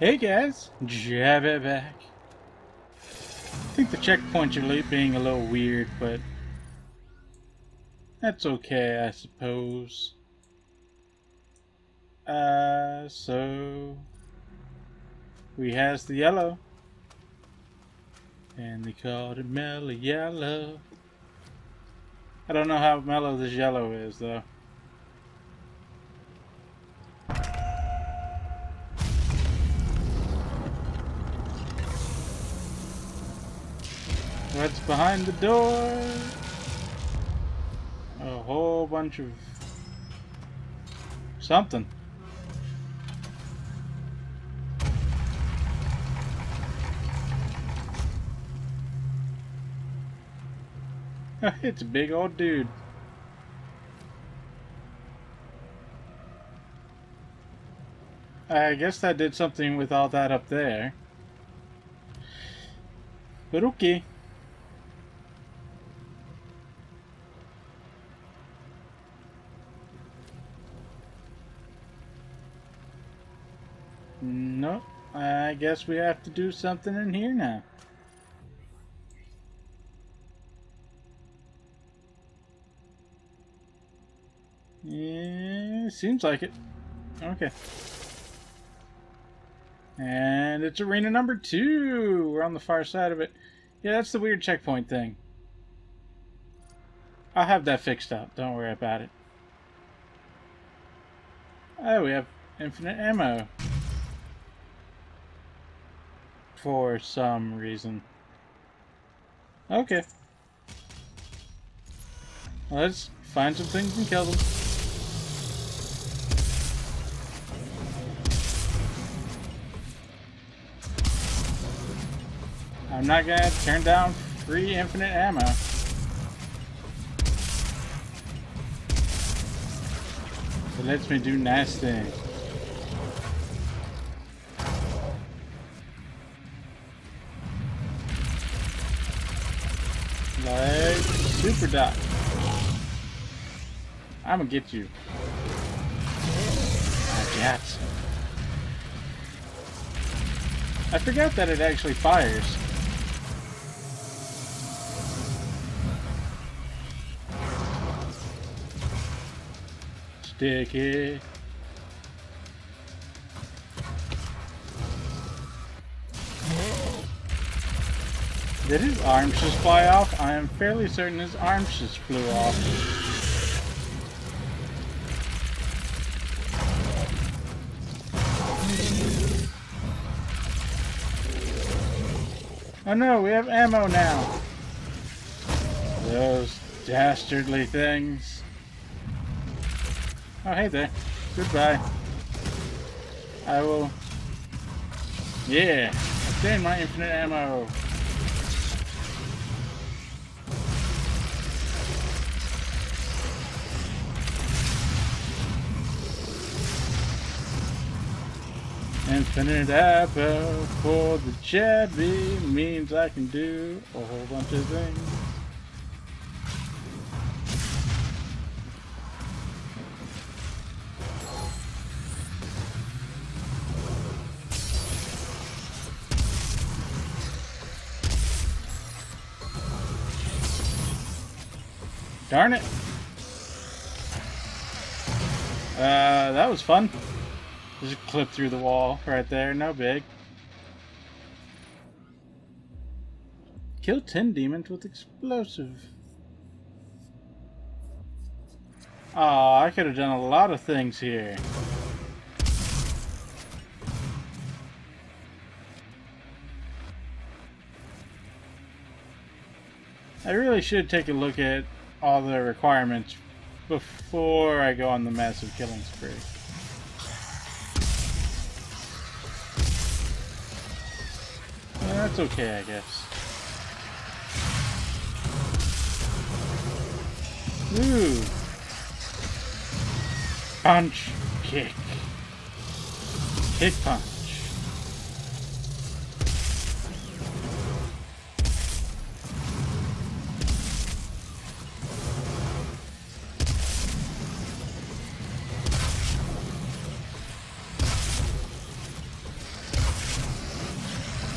Hey guys, Jabby back. I think the checkpoints are being a little weird, but that's okay, I suppose. Uh, so we has the yellow, and they called it mellow yellow. I don't know how mellow this yellow is, though. Behind the door? A whole bunch of something. it's a big old dude. I guess that did something with all that up there. But okay. No, I guess we have to do something in here now. Yeah, seems like it. Okay. And it's arena number two. We're on the far side of it. Yeah, that's the weird checkpoint thing. I'll have that fixed up. Don't worry about it. Oh, we have infinite ammo. For some reason. Okay. Let's find some things and kill them. I'm not gonna turn down free infinite ammo. It lets me do nice things. Like super dot. I'm gonna get you. I. I forgot that it actually fires. Sticky. Did his arms just fly off? I am fairly certain his arms just flew off. Oh no, we have ammo now. Those dastardly things. Oh, hey there. Goodbye. I will... Yeah! Obtain my infinite ammo! Infinite ammo for the Jabby means I can do a whole bunch of things. Darn it. Uh, that was fun. Just clip through the wall right there, no big. Kill 10 demons with explosive. Aw, oh, I could have done a lot of things here. I really should take a look at all the requirements before I go on the massive killing spree. That's okay, I guess. Ooh. Punch, kick. Kick punch.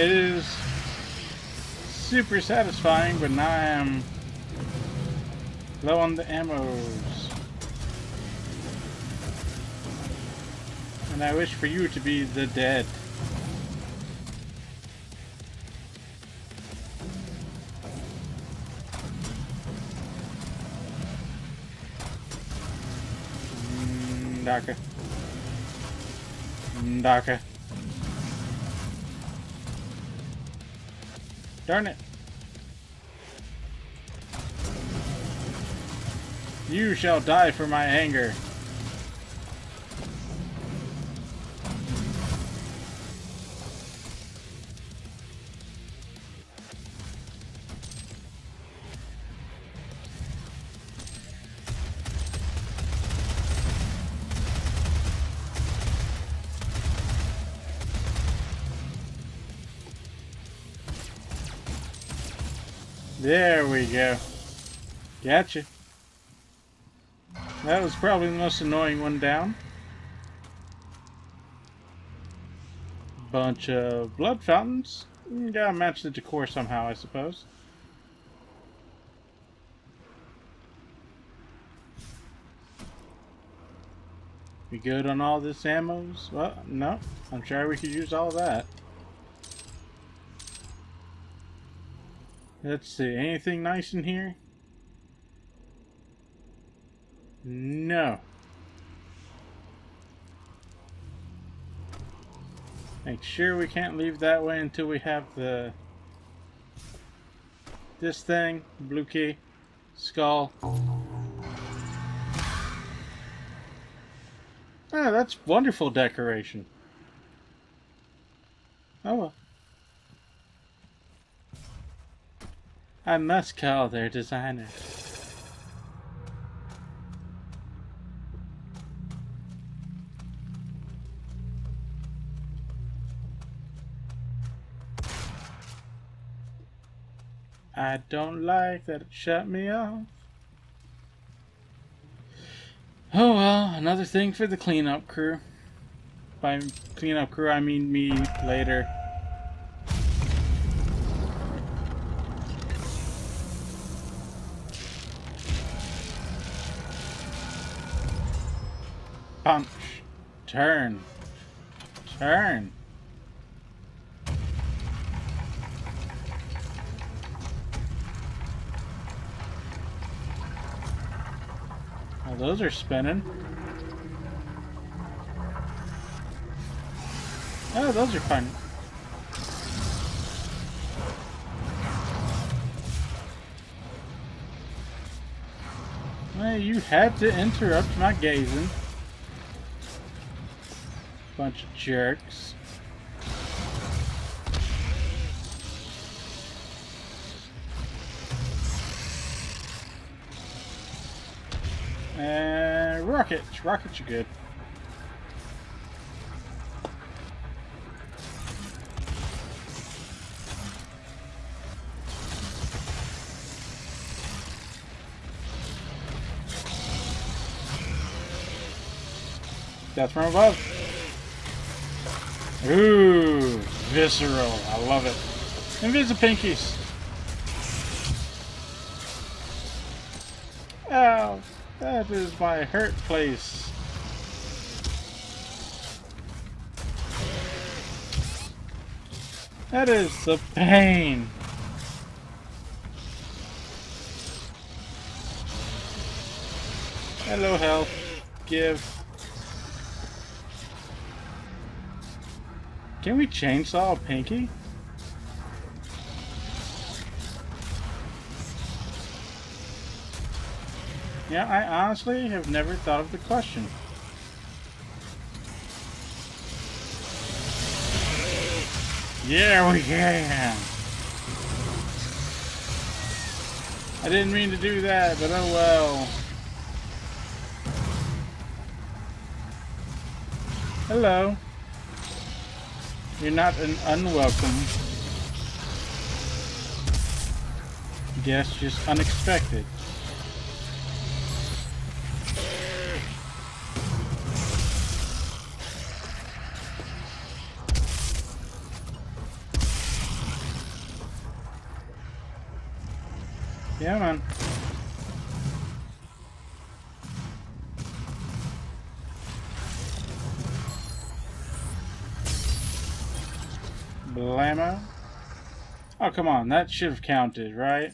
It is super satisfying, but now I am low on the ammos. And I wish for you to be the dead. Mm, Ndaka. Ndaka. Mm, Darn it. You shall die for my anger. Go. Gotcha. That was probably the most annoying one down. Bunch of blood fountains. Gotta match the decor somehow, I suppose. We good on all this ammos? Well, no. I'm sure we could use all that. Let's see, anything nice in here? No. Make sure we can't leave that way until we have the this thing, blue key, skull. Ah, that's wonderful decoration. Oh well. I must call their designer. I don't like that it shut me off. Oh well, another thing for the cleanup crew. By cleanup crew, I mean me later. Punch. Turn. Turn. Oh, those are spinning. Oh, those are fun. Well, you had to interrupt my gazing. Bunch of jerks. Uh, and rockets. Rockets are good. Death from above. Ooh, visceral. I love it. Invisipinkies. Ow, that is my hurt place. That is the pain. Hello, health. Give. Can we chainsaw pinky? Yeah, I honestly have never thought of the question. Yeah, we can! I didn't mean to do that, but oh well. Hello. You're not an unwelcome guest, just unexpected. Blammo. Oh, come on. That should have counted, right?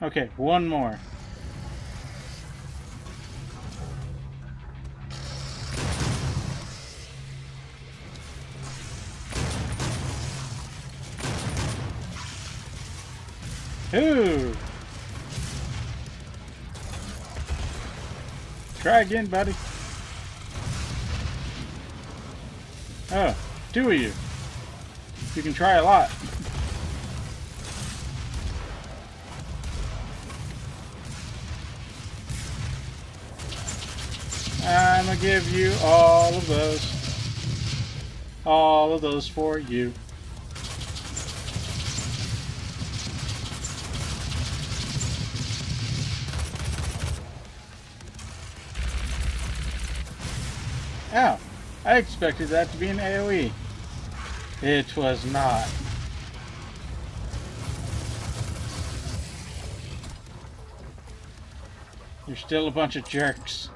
Okay, one more. Ooh. Try again, buddy. Oh, two of you. You can try a lot. I'm gonna give you all of those. All of those for you. Ow. I expected that to be an AoE. It was not. You're still a bunch of jerks.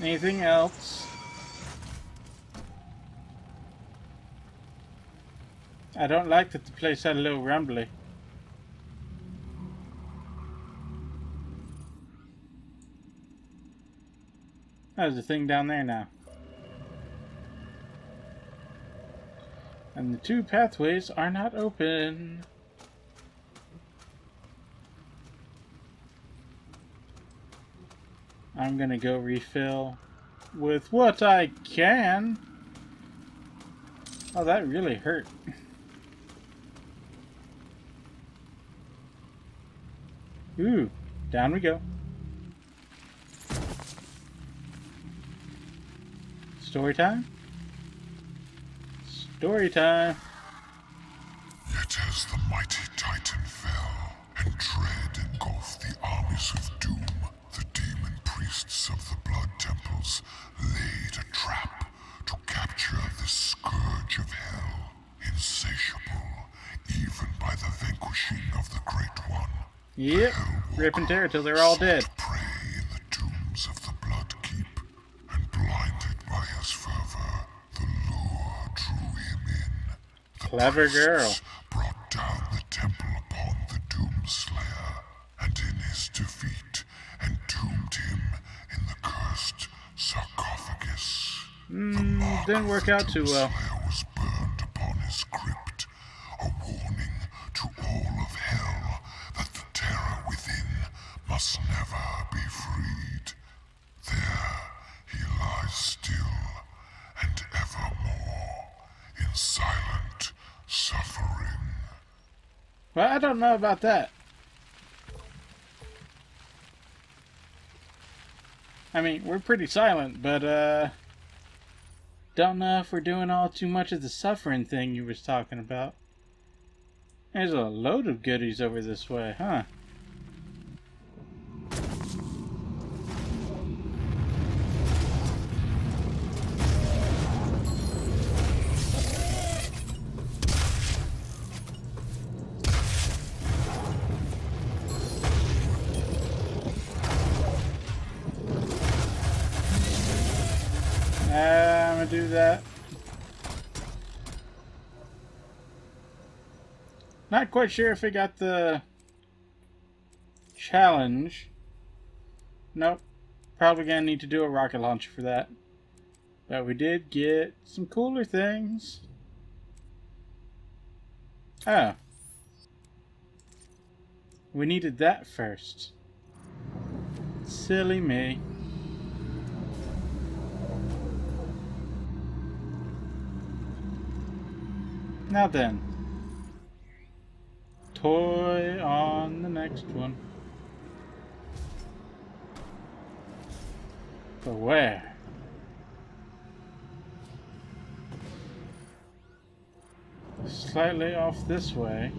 Anything else? I don't like that the place had a little rumbly. There's a thing down there now. And the two pathways are not open. I'm gonna go refill with what I can. Oh, that really hurt. Ooh, down we go. Story time? Story time. Yet as the mighty Titan fell, and dread engulfed the armies of doom, the demon priests of the blood temples laid a trap to capture this scourge of hell, insatiable even by the vanquishing of the Great One. Yep, rip and tear till they're all dead. To prey in the tombs of the Blood Keep, and blinded by his fervor, the lure drew him in. The Clever girl. Brought down the temple upon the Doomslayer, and in his defeat entombed him in the cursed sarcophagus. Hmm, didn't work out too well. Doomslayer was burned upon his crypt, a warning to all of hell that the terror within must never be freed. There he lies still and evermore in silent suffering. Well, I don't know about that. I mean, we're pretty silent, but, uh... Don't know if we're doing all too much of the suffering thing you was talking about. There's a load of goodies over this way, huh? Not quite sure if I got the challenge. Nope. Probably gonna need to do a rocket launcher for that. But we did get some cooler things. Oh. We needed that first. Silly me. Now then. Toy on the next one. But where? Slightly off this way.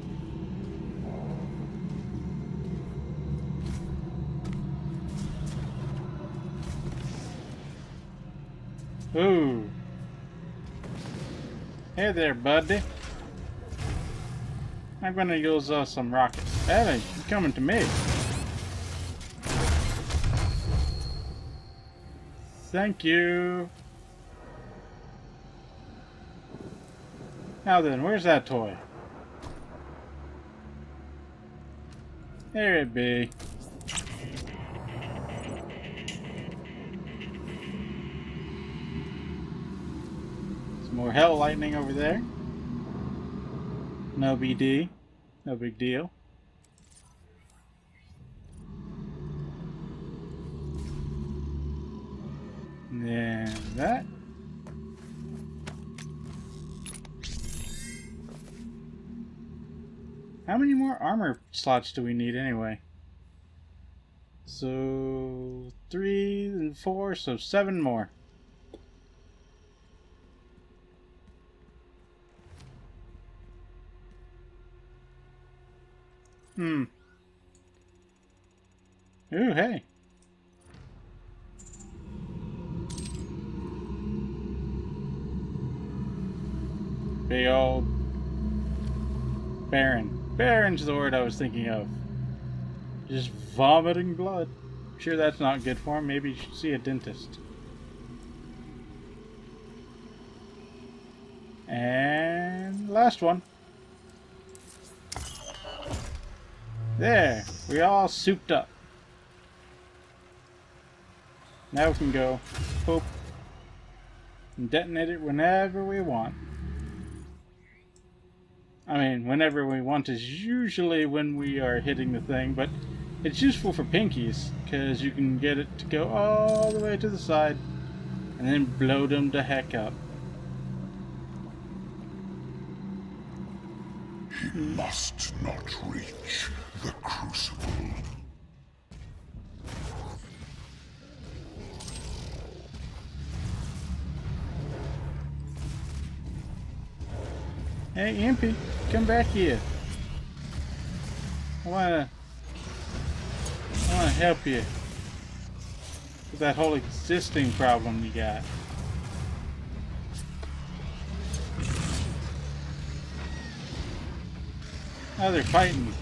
Ooh. Hey there, buddy. I'm gonna use uh, some rockets. Hey, you coming to me. Thank you. Now then, where's that toy? There it be. Some more hell lightning over there. No BD. No big deal. And that. How many more armor slots do we need anyway? So, three and four, so seven more. Hmm. Ooh, hey. Big old Baron. Baron's the word I was thinking of. Just vomiting blood. Sure that's not good for him. Maybe you should see a dentist. And last one. There. We all souped up. Now we can go poop and detonate it whenever we want. I mean, whenever we want is usually when we are hitting the thing, but it's useful for pinkies, because you can get it to go all the way to the side, and then blow them to heck up. He must not reach the crucible. Hey, Impy, come back here. I wanna, I wanna help you with that whole existing problem you got. Oh, they're fighting.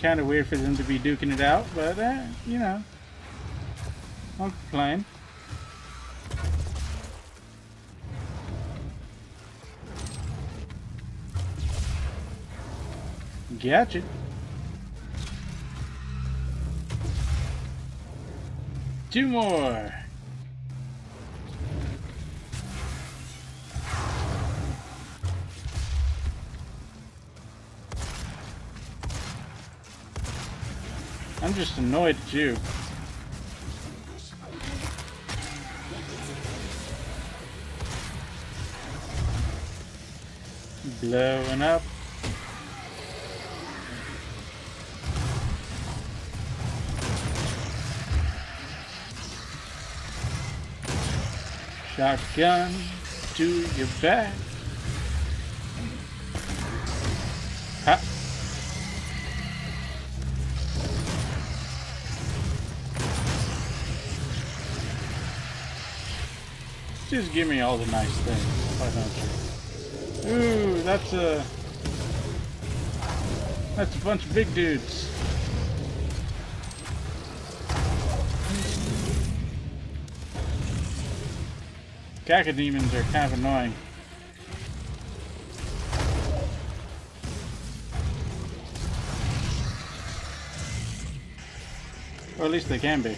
Kind of weird for them to be duking it out, but, uh, you know. I'll complain. Gotcha. Two more. I'm just annoyed at you. Blowing up. Shotgun to your back. Ha. Just give me all the nice things, why don't you? Ooh, that's a... That's a bunch of big dudes. Cacodemons are kind of annoying. Or at least they can be.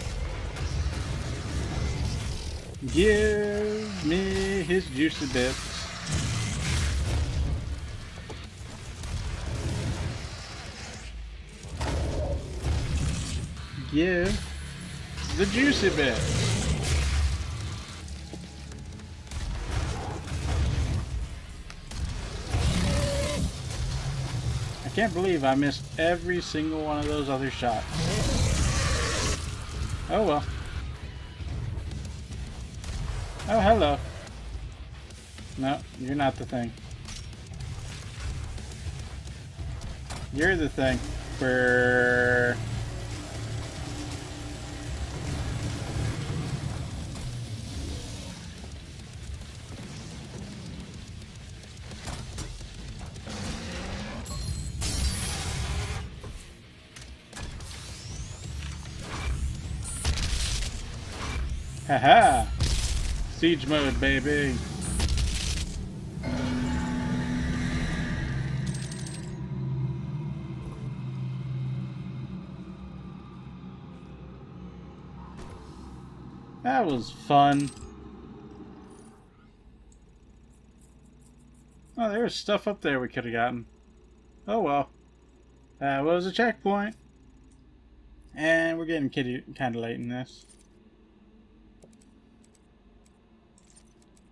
Give me his juicy bits. Give the juicy bits. can't believe I missed every single one of those other shots. Oh well. Oh, hello. No, you're not the thing. You're the thing. Brrr. Haha! Siege mode, baby! That was fun. Oh, there was stuff up there we could have gotten. Oh well. That was a checkpoint. And we're getting kind of late in this.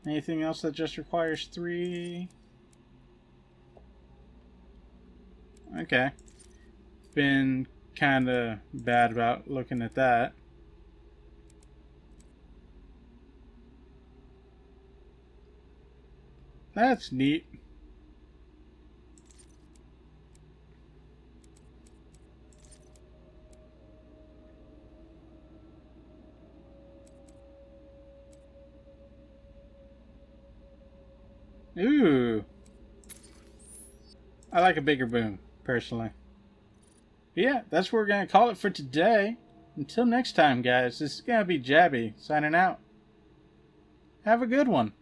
Anything else that just requires three? Okay. Been kind of bad about looking at that. That's neat. Ooh. I like a bigger boom, personally. But yeah, that's what we're going to call it for today. Until next time, guys, this is going to be Jabby signing out. Have a good one.